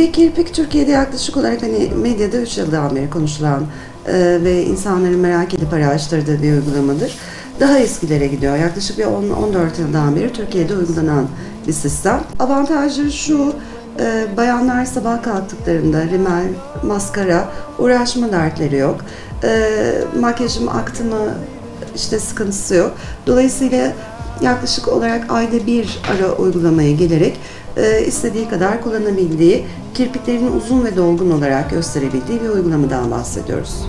İpek Kirpik Türkiye'de yaklaşık olarak hani medyada 3 yıldan beri konuşulan e, ve insanların merak edip araştırdığı bir uygulamadır. Daha eskilere gidiyor. Yaklaşık bir 10-14 yıldan beri Türkiye'de uygulanan bir sistem. Avantajları şu, e, bayanlar sabah kalktıklarında rimel, maskara, uğraşma dertleri yok. E, makyajım aktı mı işte sıkıntısı yok. Dolayısıyla yaklaşık olarak ayda bir ara uygulamaya gelerek e, istediği kadar kullanabildiği, kirpiklerini uzun ve dolgun olarak gösterebildiği bir uygulamadan bahsediyoruz.